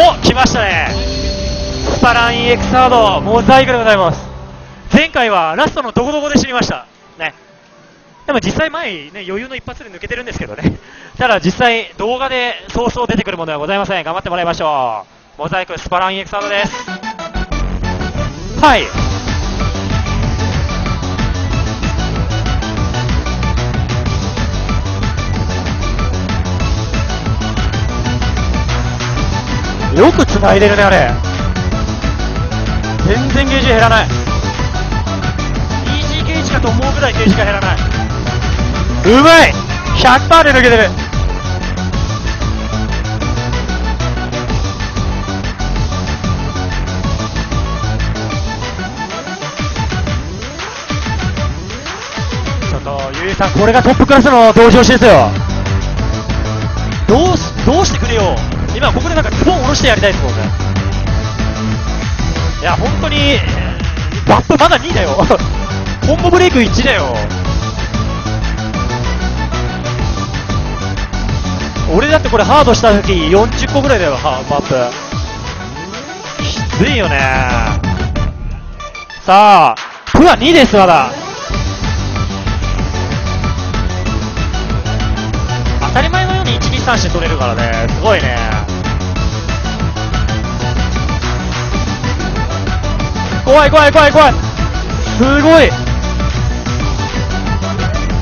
お来ましたね。スパランエクサードモザイクでございます。前回はラストのどこどこで知りました。ね。でも実際前ね余裕の一発で抜けてるんですけどね。ただ実際動画でそうそう出てくるものではございません。頑張ってもらいましょう。モザイクスパランエクサードです。はい。よく繋いでるねあれ。全然ゲージ減らない。EG ゲージかと思うぐらいゲージが減らない。うまい！100%で抜けてる。ちょっとゆうさんこれがトップクラスの同情しですよ。どうしどうしてくれよ今ここでなんかズボン下ろしてやりたいですもんねいや本当にバップまだ2だよ。コンボブレイク1だよ。俺だってこれハードした時40個ぐらいだよはバップ。きついよね。さあプは2ですまだ。ように1、2、3して取れるからね、すごいね。怖い怖い怖い怖い。すごい。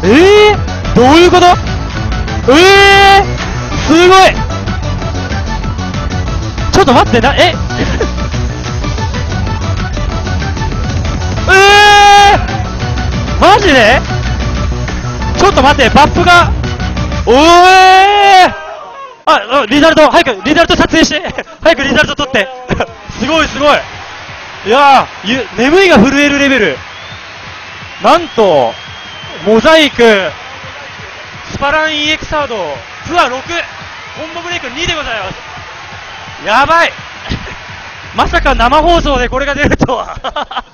えー、どういうこと？えー、すごい。ちょっと待ってな、え？えー、マジで？ちょっと待って、バップがおえーあ、あリザルト、早く、リザルト撮影して、早くリザルト撮って。すごいすごい。いや、眠いが震えるレベル。なんと、モザイク、スパラン EX サード、プア6、コンボブレイク2でございます。やばい まさか生放送でこれが出るとは